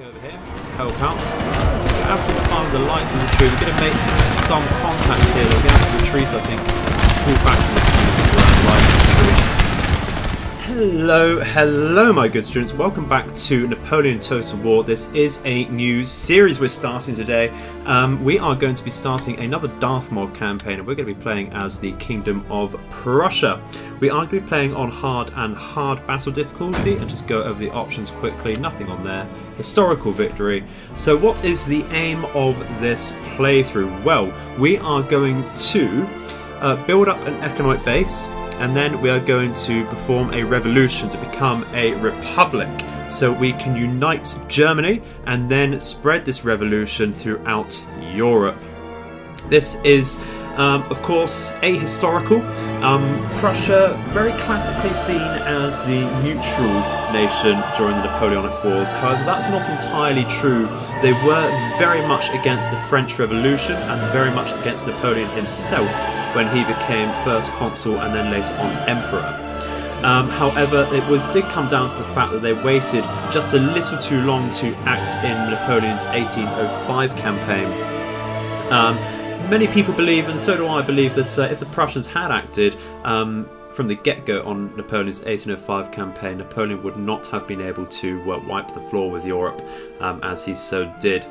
over here, help out. Absolutely fine with the lights in the tree. We're going to make some contact here. They'll get out to the trees, I think. Pull back from this music right tree. Hello, hello, my good students. Welcome back to Napoleon Total War. This is a new series we're starting today. Um, we are going to be starting another Darth Mod campaign, and we're going to be playing as the Kingdom of Prussia. We are going to be playing on hard and hard battle difficulty, and just go over the options quickly. Nothing on there. Historical victory. So, what is the aim of this playthrough? Well, we are going to uh, build up an economic base and then we are going to perform a revolution to become a republic so we can unite Germany and then spread this revolution throughout Europe. This is, um, of course, ahistorical. Um, Prussia, very classically seen as the neutral nation during the Napoleonic Wars. However, that's not entirely true. They were very much against the French Revolution and very much against Napoleon himself when he became first consul and then later on emperor. Um, however, it was did come down to the fact that they waited just a little too long to act in Napoleon's 1805 campaign. Um, many people believe, and so do I believe, that uh, if the Prussians had acted um, from the get-go on Napoleon's 1805 campaign, Napoleon would not have been able to uh, wipe the floor with Europe um, as he so did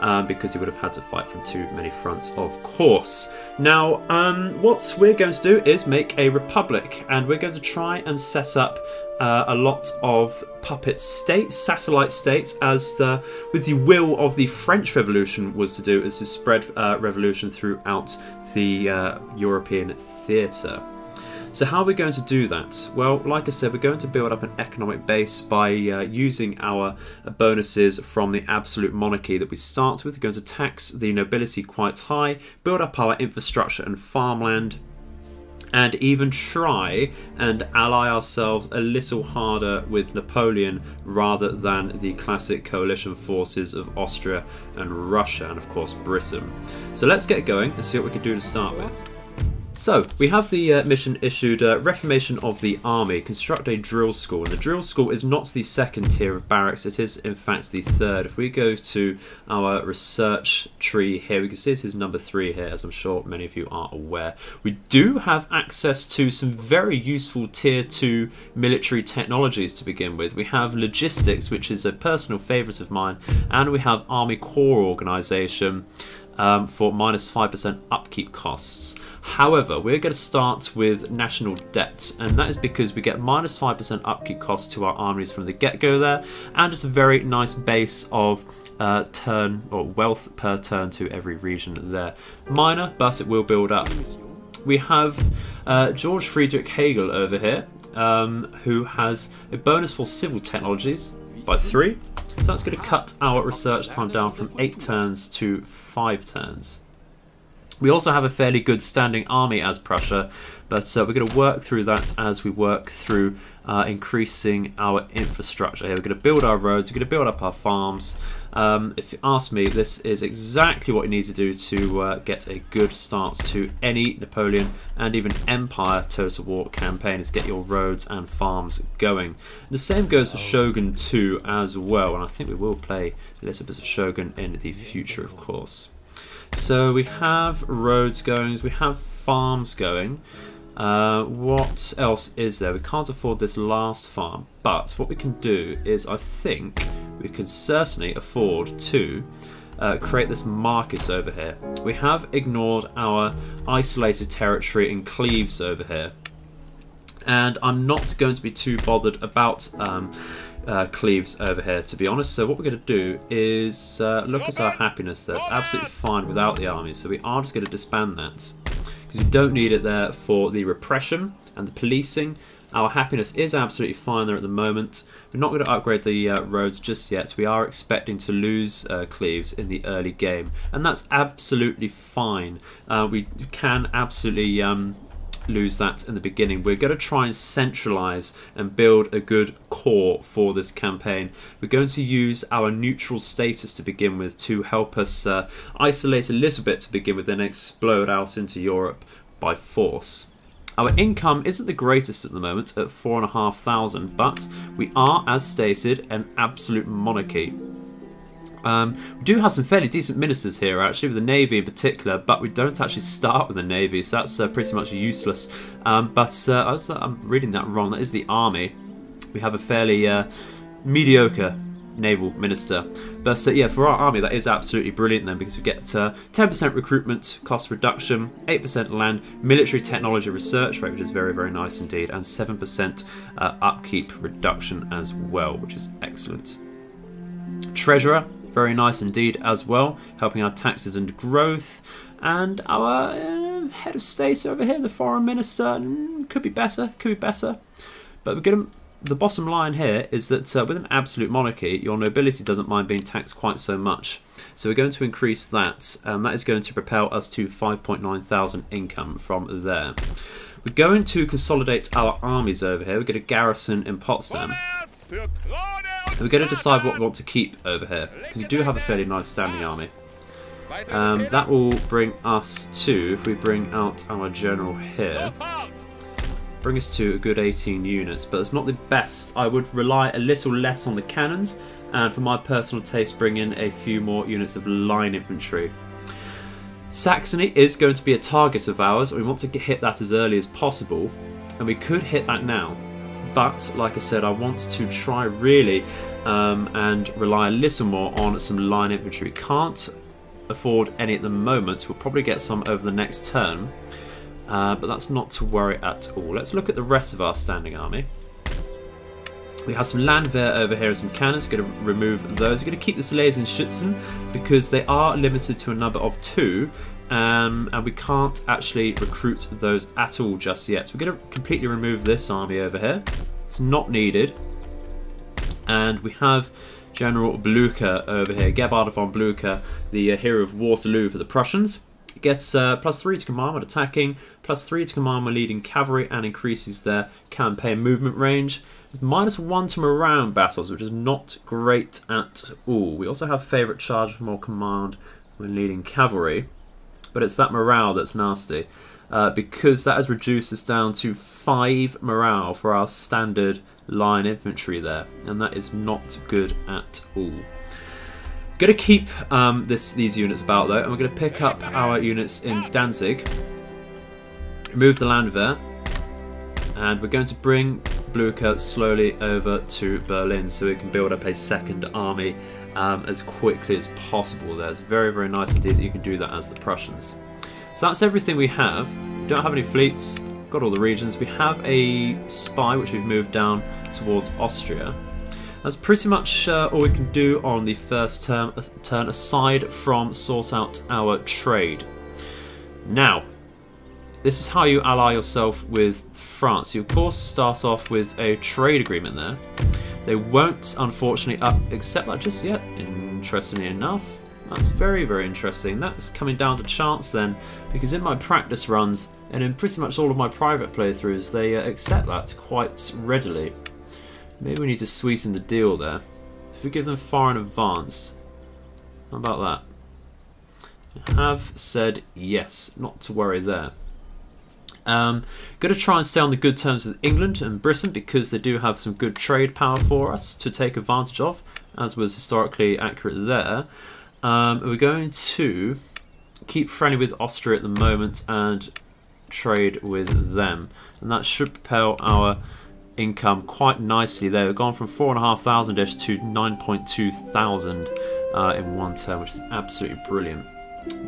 um, because he would have had to fight from too many fronts, of course. Now, um, what we're going to do is make a republic, and we're going to try and set up uh, a lot of puppet states, satellite states, as uh, with the will of the French Revolution was to do, is to spread uh, revolution throughout the uh, European theatre. So how are we going to do that? Well, like I said, we're going to build up an economic base by uh, using our bonuses from the absolute monarchy that we start with. We're going to tax the nobility quite high, build up our infrastructure and farmland, and even try and ally ourselves a little harder with Napoleon rather than the classic coalition forces of Austria and Russia and of course Britain. So let's get going and see what we can do to start with. So, we have the uh, mission issued uh, Reformation of the Army, construct a drill school. And the drill school is not the second tier of barracks, it is in fact the third. If we go to our research tree here, we can see it is number three here, as I'm sure many of you are aware. We do have access to some very useful tier two military technologies to begin with. We have logistics, which is a personal favourite of mine, and we have Army Corps Organisation um, for minus 5% upkeep costs. However, we're going to start with national debt, and that is because we get minus 5% upkeep costs to our armies from the get-go there, and just a very nice base of uh, turn or wealth per turn to every region there. Minor, but it will build up. We have uh, George Friedrich Hegel over here, um, who has a bonus for civil technologies by three. So that's going to cut our research time down from 8 turns to 5 turns. We also have a fairly good standing army as Prussia, but uh, we're going to work through that as we work through uh, increasing our infrastructure here. We're going to build our roads, we're going to build up our farms. Um, if you ask me, this is exactly what you need to do to uh, get a good start to any Napoleon and even Empire Total War campaign is get your roads and farms going. The same goes for Shogun 2 as well, and I think we will play a little bit of Shogun in the future, of course. So we have roads going, we have farms going. Uh, what else is there? We can't afford this last farm, but what we can do is I think we can certainly afford to uh, create this market over here. We have ignored our isolated territory in Cleves over here, and I'm not going to be too bothered about um, uh, Cleves over here, to be honest. So what we're going to do is uh, look at our happiness there. It's absolutely fine without the army, so we are just going to disband that. Because we don't need it there for the repression and the policing. Our happiness is absolutely fine there at the moment. We're not going to upgrade the uh, roads just yet. We are expecting to lose uh, Cleves in the early game, and that's absolutely fine. Uh, we can absolutely um, lose that in the beginning. We're going to try and centralize and build a good core for this campaign. We're going to use our neutral status to begin with to help us uh, isolate a little bit to begin with, then explode out into Europe by force. Our income isn't the greatest at the moment at 4,500, but we are, as stated, an absolute monarchy. Um, we do have some fairly decent ministers here, actually, with the Navy in particular, but we don't actually start with the Navy, so that's uh, pretty much useless. Um, but uh, was, I'm reading that wrong. That is the Army. We have a fairly uh, mediocre naval minister. But uh, yeah, for our army, that is absolutely brilliant then because we get 10% uh, recruitment cost reduction, 8% land, military technology research rate, which is very, very nice indeed, and 7% uh, upkeep reduction as well, which is excellent. Treasurer, very nice indeed as well, helping our taxes and growth. And our uh, head of state over here, the foreign minister, mm, could be better, could be better. But we're going the bottom line here is that uh, with an absolute monarchy, your nobility doesn't mind being taxed quite so much. So we're going to increase that, and that is going to propel us to 5.9 thousand income from there. We're going to consolidate our armies over here. We're going to garrison in Potsdam. We're going to decide what we want to keep over here, because we do have a fairly nice standing army. Um, that will bring us to, if we bring out our general here, bring us to a good 18 units, but it's not the best. I would rely a little less on the cannons, and for my personal taste, bring in a few more units of line infantry. Saxony is going to be a target of ours, we want to hit that as early as possible, and we could hit that now. But, like I said, I want to try really um, and rely a little more on some line infantry. Can't afford any at the moment, we'll probably get some over the next turn. Uh, but that's not to worry at all. Let's look at the rest of our standing army. We have some Landwehr over here and some cannons. We're going to remove those. We're going to keep the Silesian Schützen because they are limited to a number of two. Um, and we can't actually recruit those at all just yet. So we're going to completely remove this army over here. It's not needed. And we have General Blücher over here, Gebhard von Blücher, the uh, hero of Waterloo for the Prussians. It gets uh, plus 3 to command when attacking, plus 3 to command when leading cavalry, and increases their campaign movement range. Minus 1 to morale battles, which is not great at all. We also have favourite charge for more command when leading cavalry, but it's that morale that's nasty. Uh, because that has reduced us down to 5 morale for our standard line infantry there, and that is not good at all. Going to keep um, this these units about though, and we're going to pick up our units in Danzig, move the Landwehr, and we're going to bring Blücher slowly over to Berlin so we can build up a second army um, as quickly as possible there. It's very, very nice indeed that you can do that as the Prussians. So that's everything we have. Don't have any fleets, got all the regions. We have a spy which we've moved down towards Austria. That's pretty much uh, all we can do on the first term, turn aside from sort out our trade. Now, this is how you ally yourself with France. You of course start off with a trade agreement there. They won't unfortunately up accept that just yet, interestingly enough. That's very, very interesting. That's coming down to chance then, because in my practice runs, and in pretty much all of my private playthroughs, they uh, accept that quite readily. Maybe we need to sweeten the deal there. If we give them far in advance. How about that? Have said yes, not to worry there. Um, going to try and stay on the good terms with England and Britain because they do have some good trade power for us to take advantage of, as was historically accurate there. Um, we're going to keep friendly with Austria at the moment and trade with them, and that should propel our income quite nicely there. We've gone from 4,500-ish to 9.2 thousand uh, in one term, which is absolutely brilliant.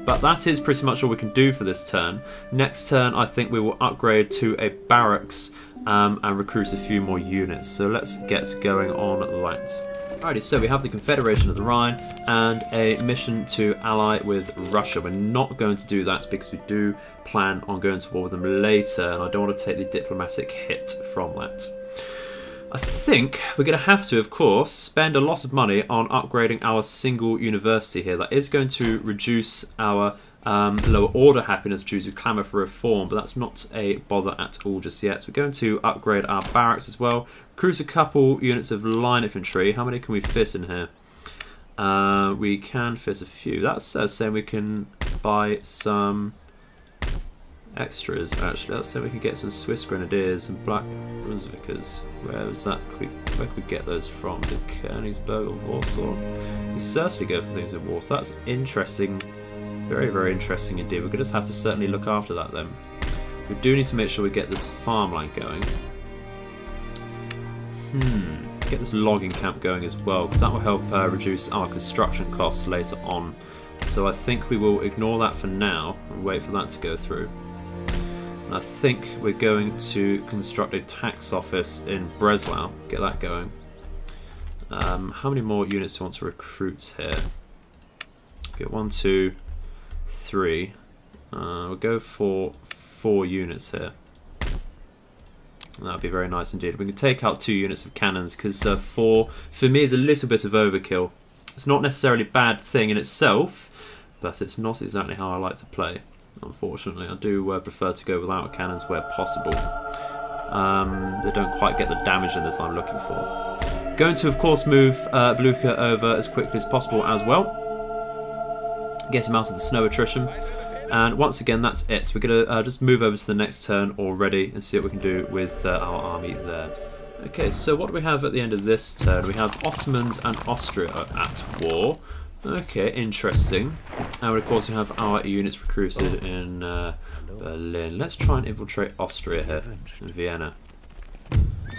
But that is pretty much all we can do for this turn. Next turn, I think we will upgrade to a barracks um, and recruit a few more units. So let's get going on that. Alrighty, so we have the Confederation of the Rhine and a mission to ally with Russia. We're not going to do that because we do plan on going to war with them later and I don't want to take the diplomatic hit from that. I think we're going to have to, of course, spend a lot of money on upgrading our single university here. That is going to reduce our um, lower order happiness due to clamour for reform, but that's not a bother at all just yet. We're going to upgrade our barracks as well. Cruise a couple units of line infantry. How many can we fit in here? Uh, we can fit a few. That's uh, saying we can buy some extras actually. Let's say we can get some Swiss Grenadiers and Black Brunswickers. Where was that? Could we, where could we get those from? Is it Königsberg or Warsaw? can certainly go for things in Warsaw. That's interesting. Very, very interesting indeed. We're going to have to certainly look after that then. We do need to make sure we get this farmland going. Hmm. Get this logging camp going as well, because that will help uh, reduce our construction costs later on. So I think we will ignore that for now and wait for that to go through. And I think we're going to construct a tax office in Breslau, get that going. Um, how many more units do we want to recruit here? Get one, two, three. Uh, we'll go for four units here. That would be very nice indeed. We can take out two units of cannons because uh, four, for me, is a little bit of overkill. It's not necessarily a bad thing in itself, but it's not exactly how I like to play, unfortunately. I do uh, prefer to go without cannons where possible. Um, they don't quite get the damage in this I'm looking for. Going to, of course, move uh, Blucher over as quickly as possible as well. Get him out of the snow attrition. And once again, that's it. We're going to uh, just move over to the next turn already and see what we can do with uh, our army there. Okay, so what do we have at the end of this turn? We have Ottomans and Austria at war. Okay, interesting. And of course we have our units recruited in uh, Berlin. Let's try and infiltrate Austria here, in Vienna.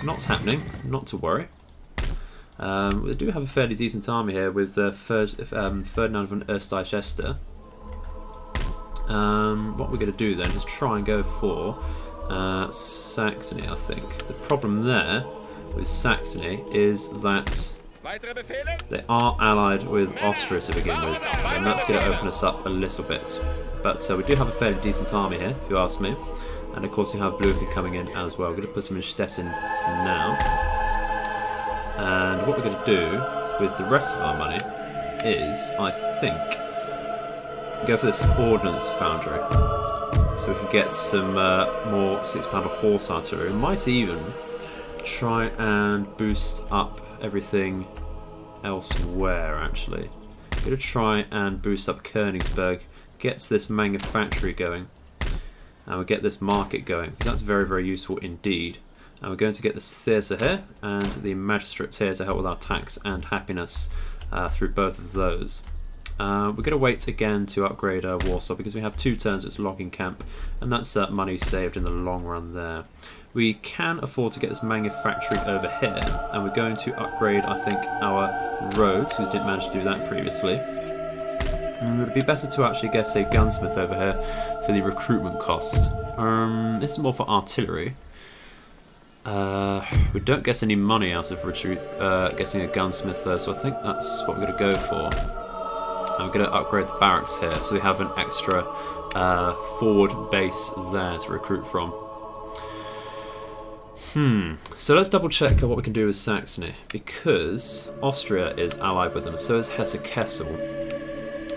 Not happening, not to worry. Um, we do have a fairly decent army here with uh, um, Ferdinand von Österreich-Este. Um, what we're going to do then is try and go for uh, Saxony, I think. The problem there with Saxony is that they are allied with Austria to begin with, and that's going to open us up a little bit. But uh, we do have a fairly decent army here, if you ask me. And of course we have Blucher coming in as well. We're going to put him in Stettin for now. And what we're going to do with the rest of our money is, I think, go for this ordnance foundry so we can get some uh, more six pounder horse artillery. We might even try and boost up everything elsewhere actually. I'm going to try and boost up Königsberg, get this manufactory going and we'll get this market going because that's very very useful indeed. And we're going to get this theatre here and the magistrates here to help with our tax and happiness uh, through both of those. Uh, we're going to wait again to upgrade uh, Warsaw because we have two turns its logging camp and that's uh, money saved in the long run there. We can afford to get this manufacturing over here and we're going to upgrade I think our roads we didn't manage to do that previously. And it would be better to actually get a gunsmith over here for the recruitment cost. Um, this is more for artillery. Uh, we don't get any money out of recruit, uh, getting a gunsmith though, so I think that's what we're going to go for. I'm going to upgrade the barracks here so we have an extra uh, forward base there to recruit from. Hmm, so let's double check what we can do with Saxony because Austria is allied with them, so is Hesse-Kassel.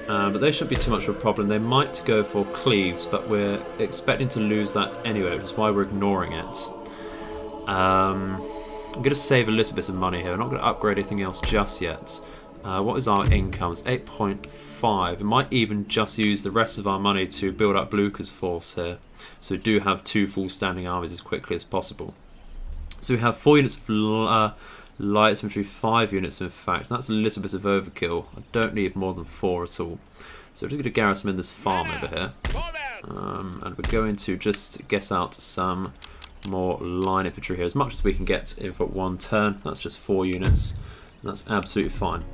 Uh, but they shouldn't be too much of a problem. They might go for Cleves, but we're expecting to lose that anyway, which is why we're ignoring it. Um, I'm going to save a little bit of money here. I'm not going to upgrade anything else just yet. Uh, what is our income? It's 8.5. We might even just use the rest of our money to build up Blucher's force here. So we do have two full standing armies as quickly as possible. So we have four units of uh, light infantry, five units in fact. That's a little bit of overkill. I don't need more than four at all. So we're just going to garrison in this farm over here. Um, and we're going to just guess out some more line infantry here as much as we can get in for one turn. That's just four units. That's absolutely fine.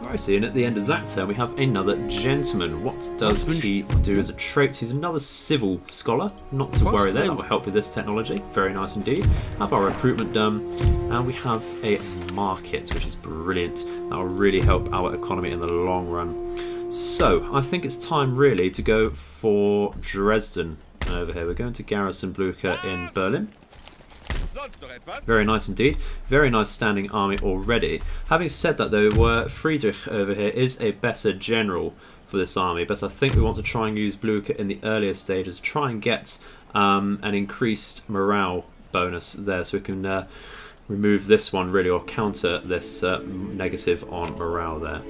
Righty, and at the end of that turn we have another gentleman. What does he do as a trait? He's another civil scholar. Not to worry there, that will help with this technology. Very nice indeed. Have our recruitment done, and we have a market, which is brilliant. That will really help our economy in the long run. So, I think it's time really to go for Dresden over here. We're going to garrison Blucher in Berlin. Very nice indeed. Very nice standing army already. Having said that though, uh, Friedrich over here is a better general for this army, but I think we want to try and use Blucher in the earlier stages, try and get um, an increased morale bonus there so we can uh, remove this one really or counter this uh, negative on morale there.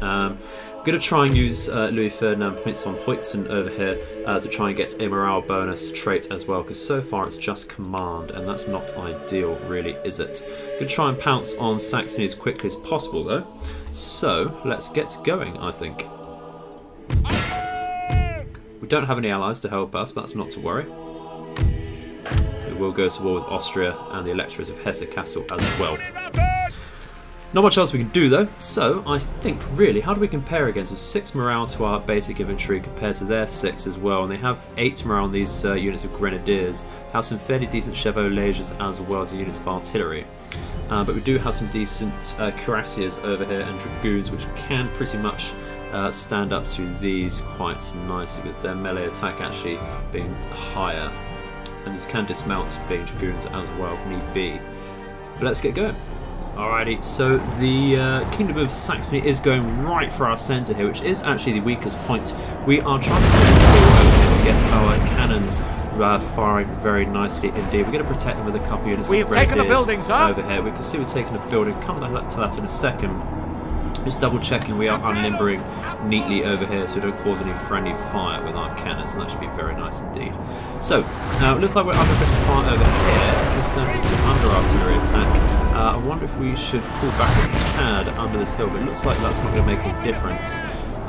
Um, going to try and use uh, Louis Ferdinand Prince von Preußen over here uh, to try and get a morale bonus trait as well, because so far it's just command, and that's not ideal, really, is it? To try and pounce on Saxony as quickly as possible, though. So let's get going, I think. We don't have any allies to help us, but that's not to worry. We will go to war with Austria and the electors of Hesse-Kassel as well. Not much else we can do though, so I think really, how do we compare against them? 6 morale to our basic infantry compared to their 6 as well, and they have 8 morale on these uh, units of grenadiers, have some fairly decent chevaulegers as well as units of artillery. Uh, but we do have some decent uh, cuirassiers over here and dragoons which can pretty much uh, stand up to these quite nicely with their melee attack actually being higher. And these can dismount being dragoons as well if need be. But let's get going. Alrighty, so the uh, Kingdom of Saxony is going right for our centre here, which is actually the weakest point. We are trying to get this hill over here to get our cannons uh, firing very nicely indeed. We're going to protect them with a couple units We've of taken the buildings sir. over here. We can see we're taking a building. Come to that, to that in a second. Just double checking we are unlimbering neatly over here so we don't cause any friendly fire with our cannons and that should be very nice indeed. So, uh, it looks like we're under pressure fire over here because um, it's under artillery attack. Uh, I wonder if we should pull back a tad under this hill but it looks like that's not going to make a difference.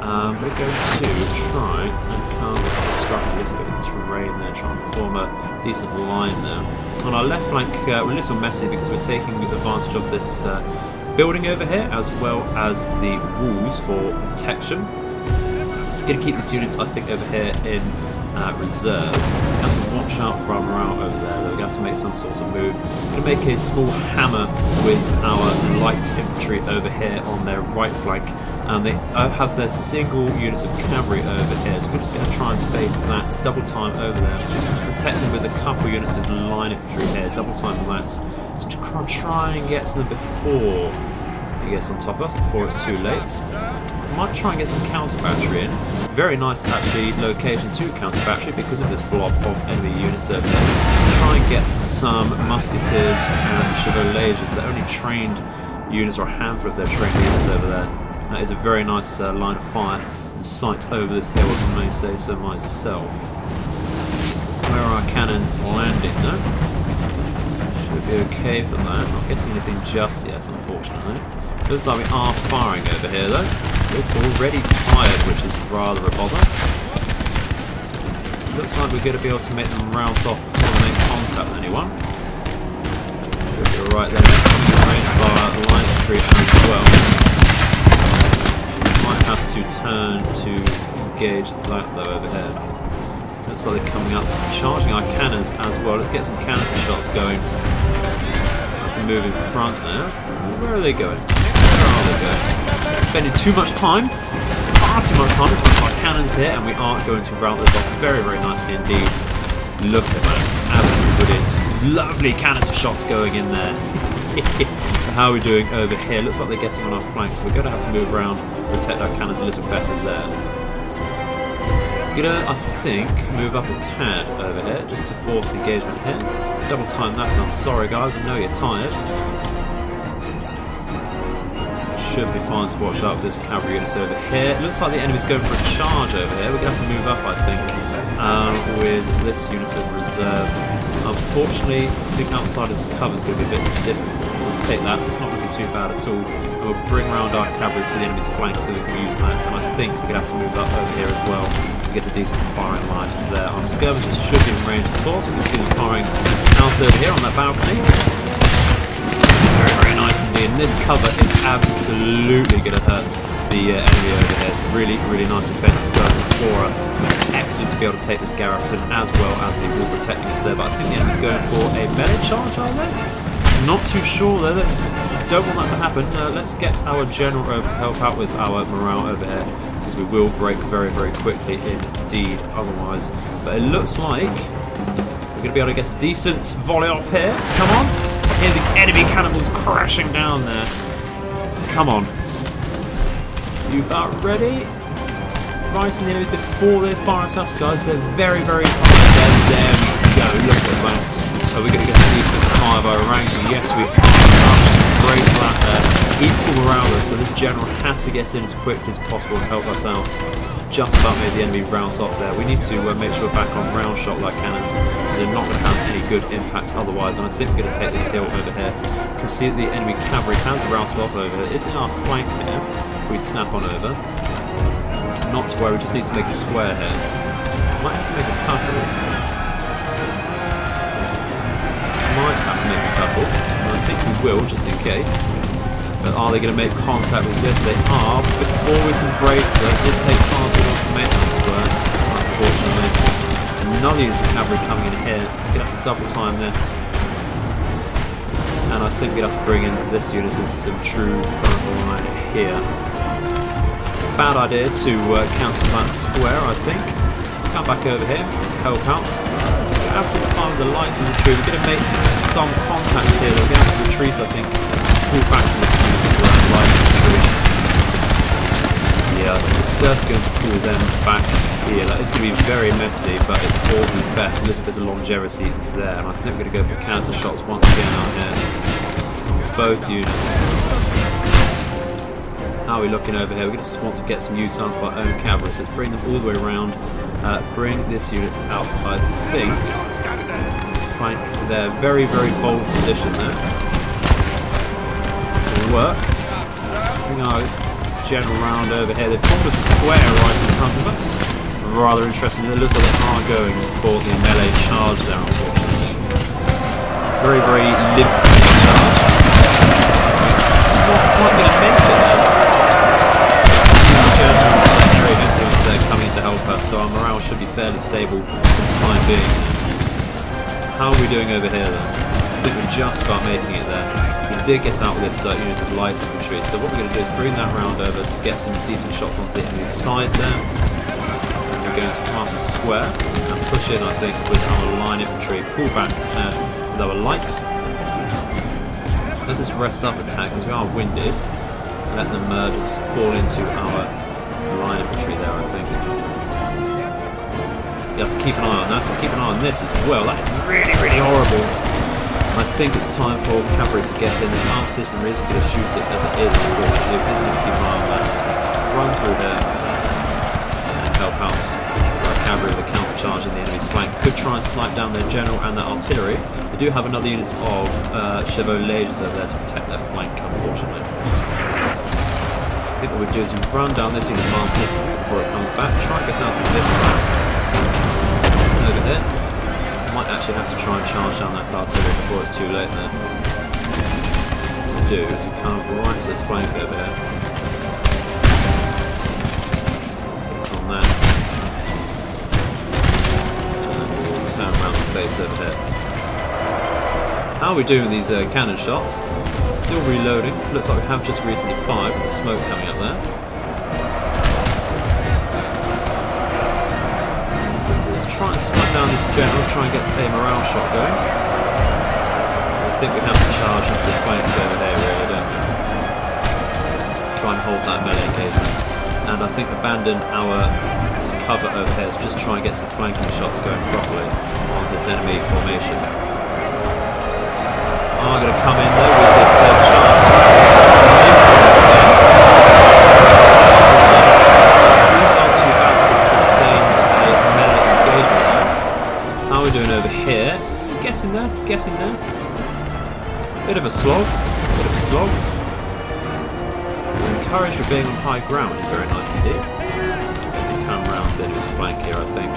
Um, we're going to try and calm this obstruct a little bit of terrain there, trying to perform a decent line there. On our left flank, uh, we're a little messy because we're taking advantage of this uh, building over here as well as the walls for protection. Going to keep these units I think over here in uh, reserve. Watch out for our morale over there. We're going to have to make some sort of move. We're Going to make a small hammer with our light infantry over here on their right flank. And they uh, have their single units of cavalry over here, so we're just going to try and face that double time over there. Protect them with a couple units of line infantry here, double time on that. So try and get to them before he gets on top of us, before it's too late. Might try and get some counter battery in. Very nice actually location to counter battery because of this blob of enemy units over there. Try and get some musketeers and chevaliers They're only trained units or a handful of their trained units over there. That is a very nice uh, line of fire and sight over this hill, if I may say so myself. Where are our cannons landing though? Be okay for that. Not getting anything just yet, unfortunately. Looks like we are firing over here though. We're already tired, which is rather a bother. Looks like we're going to be able to make them rout off before they make contact with anyone. Should be alright there. Just coming in range of our line street as well. Might have to turn to engage that though over here. Looks like they're coming up, charging our cannons as well. Let's get some canister shots going. To move in front there. Where are they going? Where are they going? Spending too much time, far too much time front of our cannons here, and we are going to round this off very, very nicely indeed. Look at that, absolutely brilliant. Lovely canister shots going in there. How are we doing over here? Looks like they're getting on our flank, so we're going to have to move around, protect our cannons a little better there gonna, I think, move up a tad over here just to force engagement here. Double time that, so I'm sorry guys, I know you're tired. Should be fine to watch out for this cavalry units over here. It looks like the enemy's going for a charge over here. We're gonna have to move up, I think, um, with this unit of reserve. Unfortunately, I think outside its cover is to be a bit difficult. Take that, it's not going to be too bad at all. And we'll bring round our cavalry to the enemy's flank so we can use that. And I think we're going to have to move up over here as well to get a decent firing line there. Our skirmishers should be in range of course. We can see them firing out over here on that balcony. Very, very nice indeed. And this cover is absolutely going to hurt the uh, enemy over here. It's really, really nice defensive bonus for us. Excellent to be able to take this garrison as well as the wall protecting us there. But I think the enemy's going for a melee charge, are they? Not too sure though. Don't want that to happen. Uh, let's get our general over to help out with our morale over here because we will break very, very quickly indeed otherwise. But it looks like we're going to be able to get a decent volley off here. Come on. Hear the enemy cannibals crashing down there. Come on. You about ready? Right in the enemies before they fire us, guys. They're very, very tight. There we go. Look at that. Are we going to get a decent fire by ranking? Yes, we are. brace that there. Equal us, so this general has to get in as quickly as possible and help us out. Just about made the enemy rouse off there. We need to uh, make sure we're back on round shot like cannons. They're not going to have any good impact otherwise, and I think we're going to take this hill over here. You can see that the enemy cavalry has roused off over here. It's in our flank here. We snap on over. Not to worry, we just need to make a square here. Might have to make a couple. Will, just in case. But are they going to make contact with this? They are. Before we can brace them, it did take far too long to make that square, unfortunately. There's another unit of cavalry coming in here. We're going to have to double time this. And I think we'd have to bring in this unit as some true front line here. Bad idea to uh, cancel that square, I think. Come back over here, help out. We're absolutely fine with the lights in the tree. We're going to make some contact here. We're going to have to retreat, I think. Pull back from this around light in the tree. Yeah, I think the going to pull them back here. That is going to be very messy, but it's for the best. A little bit of longevity there. And I think we're going to go for canister shots once again out here. Both units. How are we looking over here? We just want to get some use out of our own cavalry, so let's bring them all the way around. Uh, bring this unit out, I think. Flank their very, very bold position there. Will work. Bring our general round over here. They've formed a square right in front of us. Rather interesting. It looks like they are going for the melee charge there, unfortunately. Very, very limp charge. Not quite going to make it there they're so our morale should be fairly stable for the time being. How are we doing over here then? I think we're just about making it there. We did get out with this uh, unit of light infantry, so what we're going to do is bring that round over to get some decent shots onto the enemy side there. We're going to a square and push in, I think, with our line infantry. Pull back attack with our light. Let's just rest up attack because we are winded. Let them uh, just fall into our line infantry there, I think. You have to keep an eye on that, so keep an eye on this as well. That is really, really horrible. I think it's time for cavalry to get in. This arm system really going to shoot it as it is, unfortunately. We didn't have to keep an eye on that. Run through there and help out our cavalry with a counter charge in the enemy's flank. Could try and snipe down their general and their artillery. They do have another unit of uh, over there to protect their flank, unfortunately. I think what we do is we run down this unit of arm system before it comes back, try and get out of this back over here. Might actually have to try and charge down that artillery before it's too late then. What we do is we come right to this flank over here. Get on that. And we'll turn around and face over here. How are we doing with these uh, cannon shots? Still reloading. Looks like we have just recently fired with the smoke coming up there. Try and slow down this general, try and get a morale shot going. I think we have to charge into the flanks over there really, don't we? Try and hold that melee engagement. And I think abandon our cover over here to just try and get some flanking shots going properly onto this enemy formation I'm going to come in though for being on high ground, very nice indeed. There's a come round to the enemy's flank here, I think.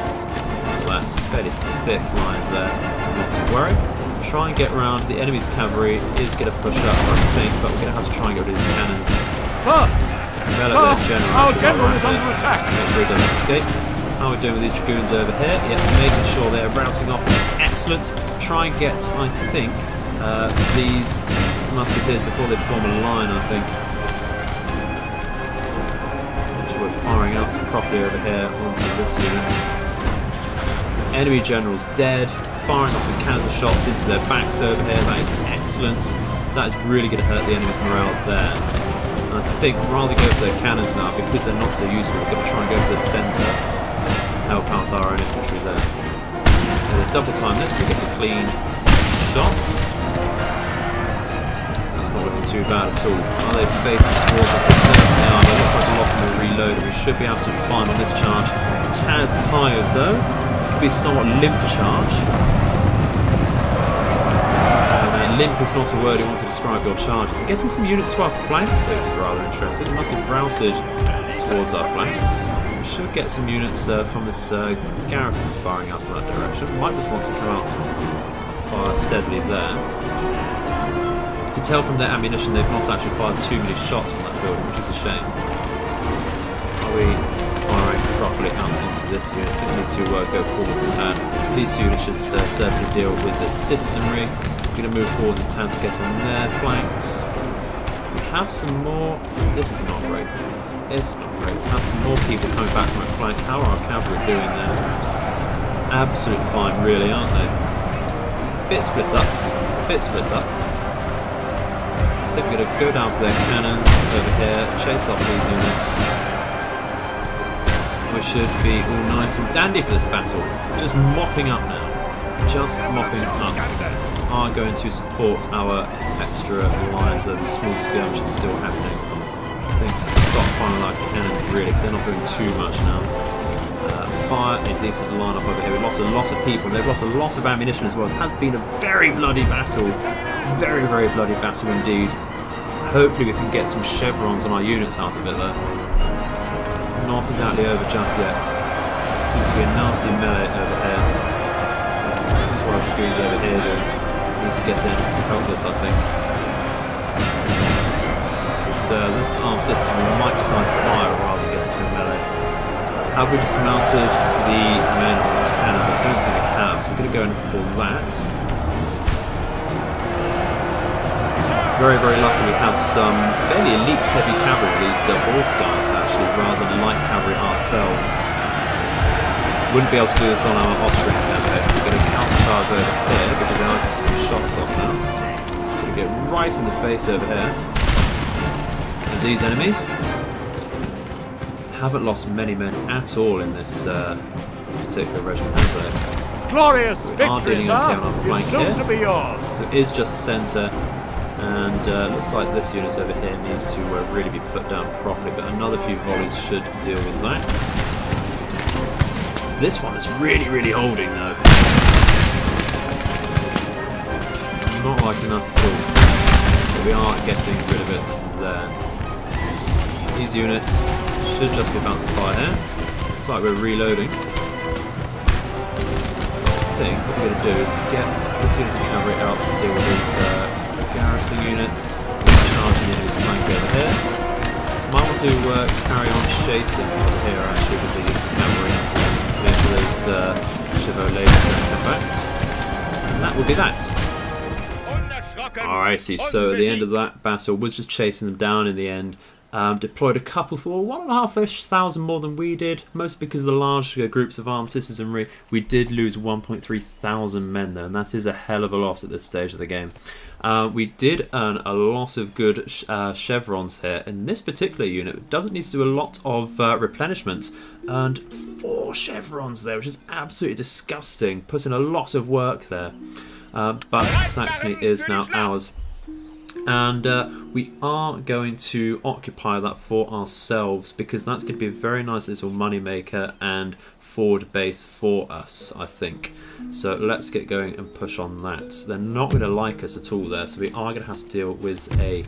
That's fairly thick lines there, not to worry try and get round. The enemy's cavalry is going to push up, I think, but we're going to have to try and get rid of these cannons. Sir! Sir! General. Our general is under attack! Make sure he doesn't escape. How are we doing with these dragoons over here? Yeah, making sure they're bouncing off. Excellent. Try and get, I think, uh, these musketeers before they form a line, I think. Out properly over here onto this unit. Enemy general's dead firing off some canister shots into their backs over here. That is excellent. That is really going to hurt the enemy's morale there. And I think rather go for their cannons now because they're not so useful. We're going to try and go for the centre. Help out our own infantry there. And double time this, we get a clean shot. That's not looking too bad at all. Are they facing towards us? They certainly are. It looks like a loss in the reload. We should be absolutely fine on this charge. A tad tired though. It could be somewhat limp charge. And limp is not a word you want to describe your charges. We're getting some units to our flanks which is rather interested. Must have routed towards our flanks. We should get some units uh, from this uh, garrison firing out in that direction. Might just want to come out fire steadily there. You can tell from their ammunition they've not actually fired too many shots from that building, which is a shame. Are we firing properly out into this unit? So we need to uh, go forwards a tad. These units should uh, certainly deal with the citizenry. We're going to move forwards a tad to get on their flanks. We have some more... This is not great. This is not great. Have some more people coming back from our flank. How are our cavalry doing there? Absolutely fine, really, aren't they? Bit split up. Bit split up. I think we're going to go down for their cannons over here, chase off these units. We should be all nice and dandy for this battle. Just mopping up now. Just mopping up. Are going to support our extra lines though the small skirmish is still happening. I think stop firing our cannons really because they're not doing too much now uh, fire a decent lineup over here. We've lost a lot of people. They've lost a lot of ammunition as well. It has been a very bloody battle. Very, very bloody battle indeed. Hopefully we can get some chevrons on our units out of it though. Not exactly over just yet. Seems to be a nasty melee over here. That's what our dragoons over here do. Need to get in to help us, I think. Because uh, this arm system we might decide to fire rather than get into a melee. Have we dismounted the men cannons? I don't think we have, so we're going to go in for that. Very, very lucky we have some fairly elite heavy cavalry, these uh, horse guards actually, rather than light cavalry ourselves. Wouldn't be able to do this on our Austrian campaign. We're going to countercharge over here because they are getting some shots off now. We're going to get right in the face over here. And these enemies haven't lost many men at all in this uh, particular regiment, Glorious we victory, sir! soon here. to be yours. So it is just the centre, uh, looks like this unit over here needs to uh, really be put down properly, but another few volleys should deal with that. This one is really, really holding though. Not liking that at all. But we are getting rid of it there. These units should just be about to fire here. It's like we're reloading. I think what we're going to do is get this unit of cavalry out to deal with these uh, garrison units. Charging the enemy's flank over here. Might want to uh, carry on chasing here actually with the units of cavalry. Make those uh, don't come back. And that will be that. Alrighty, so at the end of that battle was just chasing them down in the end. Um, deployed a couple for one and a half thousand more than we did, mostly because of the large groups of armed citizenry. We did lose 1.3 thousand men though, and that is a hell of a loss at this stage of the game. Uh, we did earn a lot of good uh, chevrons here, and this particular unit doesn't need to do a lot of uh, replenishment. Earned four chevrons there, which is absolutely disgusting. Put in a lot of work there. Uh, but Saxony is now ours and uh, we are going to occupy that for ourselves because that's going to be a very nice little money maker and forward base for us I think. So let's get going and push on that. They're not going to like us at all there so we are going to have to deal with a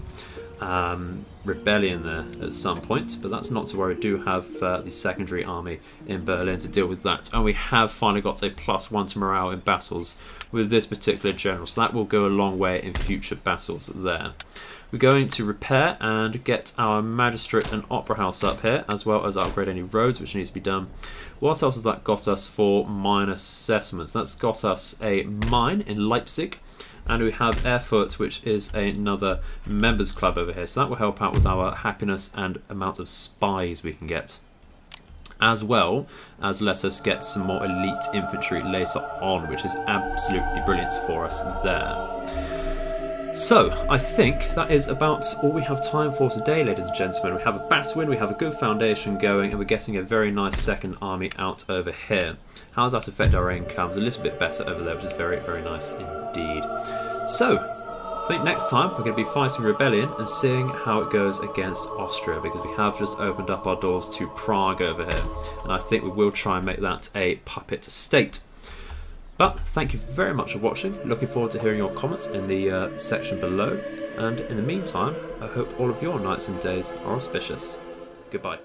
um, rebellion there at some point, but that's not to worry. We do have uh, the secondary army in Berlin to deal with that, and we have finally got a plus one to morale in battles with this particular general, so that will go a long way in future battles there. We're going to repair and get our magistrate and opera house up here, as well as upgrade any roads which needs to be done. What else has that got us for minor settlements? That's got us a mine in Leipzig, and we have Erfurt, which is another members club over here. So that will help out with our happiness and amount of spies we can get. As well as let us get some more elite infantry later on, which is absolutely brilliant for us there. So, I think that is about all we have time for today, ladies and gentlemen. We have a battle win, we have a good foundation going, and we're getting a very nice second army out over here. How does that affect our incomes? A little bit better over there, which is very, very nice indeed. So, I think next time we're going to be fighting rebellion and seeing how it goes against Austria because we have just opened up our doors to Prague over here and I think we will try and make that a puppet state. But thank you very much for watching. Looking forward to hearing your comments in the uh, section below. And in the meantime, I hope all of your nights and days are auspicious. Goodbye.